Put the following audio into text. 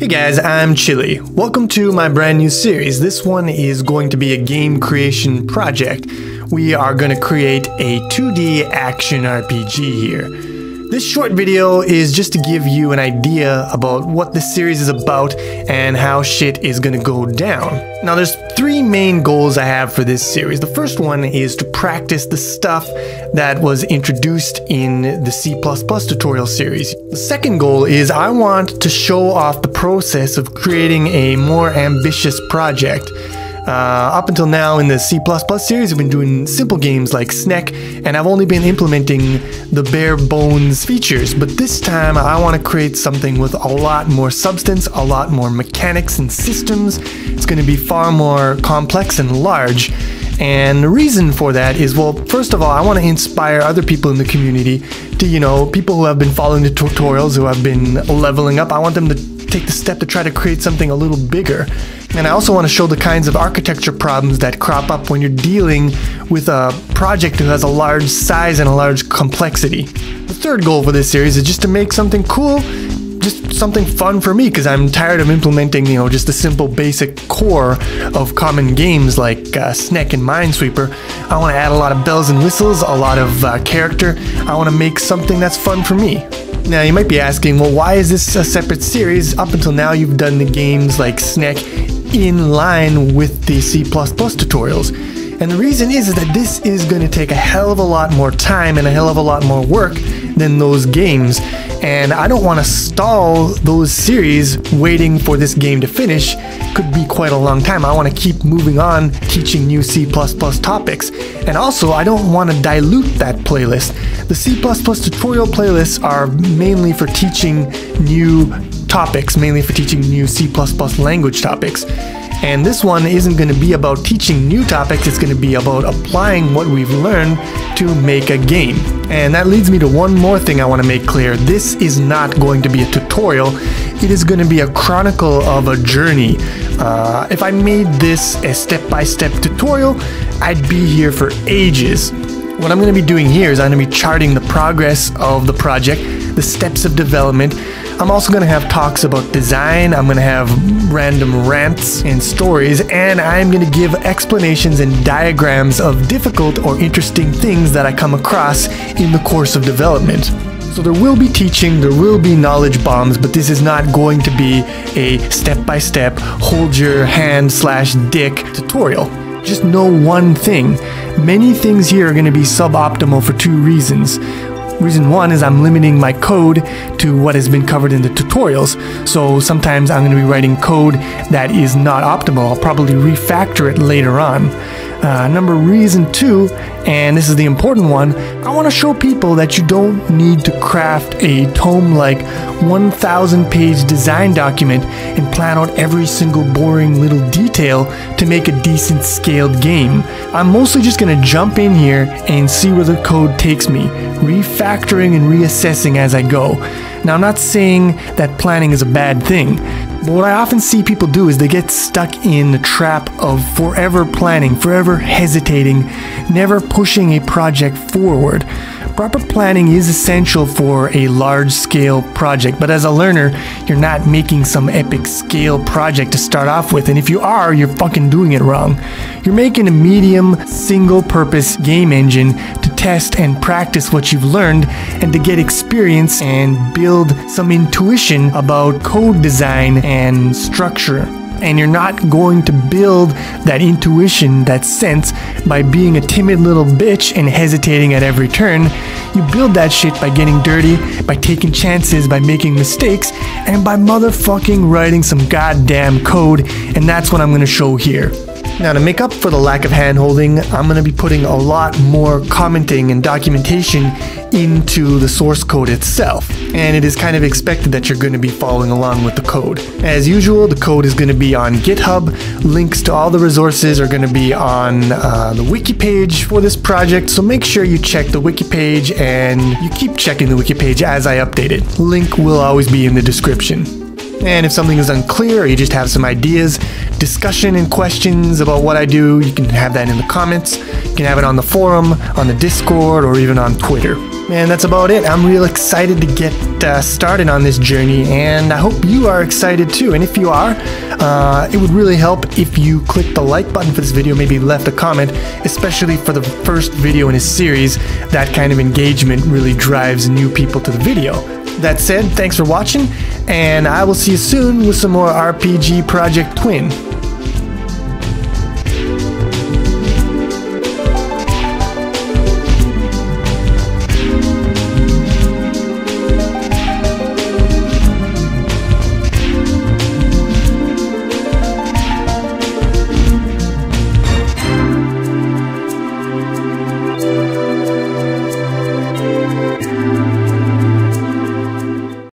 Hey guys, I'm Chili. Welcome to my brand new series. This one is going to be a game creation project. We are going to create a 2D action RPG here. This short video is just to give you an idea about what this series is about and how shit is gonna go down. Now there's three main goals I have for this series. The first one is to practice the stuff that was introduced in the C++ tutorial series. The second goal is I want to show off the process of creating a more ambitious project. Uh, up until now in the C++ series, I've been doing simple games like Snek, and I've only been implementing the bare bones features. But this time, I want to create something with a lot more substance, a lot more mechanics and systems. It's going to be far more complex and large. And the reason for that is, well, first of all, I want to inspire other people in the community to, you know, people who have been following the tutorials, who have been leveling up. I want them to take the step to try to create something a little bigger. And I also want to show the kinds of architecture problems that crop up when you're dealing with a project that has a large size and a large complexity. The third goal for this series is just to make something cool, just something fun for me because I'm tired of implementing, you know, just the simple basic core of common games like uh, and Minesweeper. I want to add a lot of bells and whistles, a lot of uh, character. I want to make something that's fun for me. Now you might be asking, well, why is this a separate series? Up until now, you've done the games like Snek in line with the C++ tutorials. And the reason is, is that this is going to take a hell of a lot more time and a hell of a lot more work than those games. And I don't want to stall those series waiting for this game to finish. Could be quite a long time. I want to keep moving on teaching new C++ topics. And also, I don't want to dilute that playlist. The C++ tutorial playlists are mainly for teaching new topics, mainly for teaching new C++ language topics. And this one isn't going to be about teaching new topics, it's going to be about applying what we've learned to make a game. And that leads me to one more thing I want to make clear. This is not going to be a tutorial, it is going to be a chronicle of a journey. Uh, if I made this a step-by-step -step tutorial, I'd be here for ages. What I'm going to be doing here is I'm going to be charting the progress of the project, the steps of development, I'm also going to have talks about design, I'm going to have random rants and stories, and I'm going to give explanations and diagrams of difficult or interesting things that I come across in the course of development. So there will be teaching, there will be knowledge bombs, but this is not going to be a step-by-step, hold your hand slash dick tutorial. Just know one thing. Many things here are going to be suboptimal for two reasons. Reason one is I'm limiting my code to what has been covered in the tutorials. So sometimes I'm going to be writing code that is not optimal. I'll probably refactor it later on. Uh, number reason two, and this is the important one, I want to show people that you don't need to craft a tome like 1,000 page design document and plan out every single boring little detail to make a decent scaled game. I'm mostly just going to jump in here and see where the code takes me, refactoring and reassessing as I go. Now, I'm not saying that planning is a bad thing. But what I often see people do is they get stuck in the trap of forever planning, forever hesitating, never pushing a project forward. Proper planning is essential for a large scale project, but as a learner, you're not making some epic scale project to start off with, and if you are, you're fucking doing it wrong. You're making a medium, single purpose game engine to test and practice what you've learned and to get experience and build some intuition about code design and structure and you're not going to build that intuition, that sense, by being a timid little bitch and hesitating at every turn. You build that shit by getting dirty, by taking chances, by making mistakes, and by motherfucking writing some goddamn code, and that's what I'm gonna show here. Now to make up for the lack of handholding, I'm going to be putting a lot more commenting and documentation into the source code itself. And it is kind of expected that you're going to be following along with the code. As usual, the code is going to be on GitHub. Links to all the resources are going to be on uh, the wiki page for this project. So make sure you check the wiki page and you keep checking the wiki page as I update it. Link will always be in the description. And if something is unclear or you just have some ideas, discussion and questions about what I do, you can have that in the comments. You can have it on the forum, on the Discord, or even on Twitter. And that's about it. I'm real excited to get uh, started on this journey, and I hope you are excited too. And if you are, uh, it would really help if you click the like button for this video, maybe left a comment, especially for the first video in a series. That kind of engagement really drives new people to the video. That said, thanks for watching, and I will see you soon with some more RPG Project Twin.